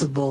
responsible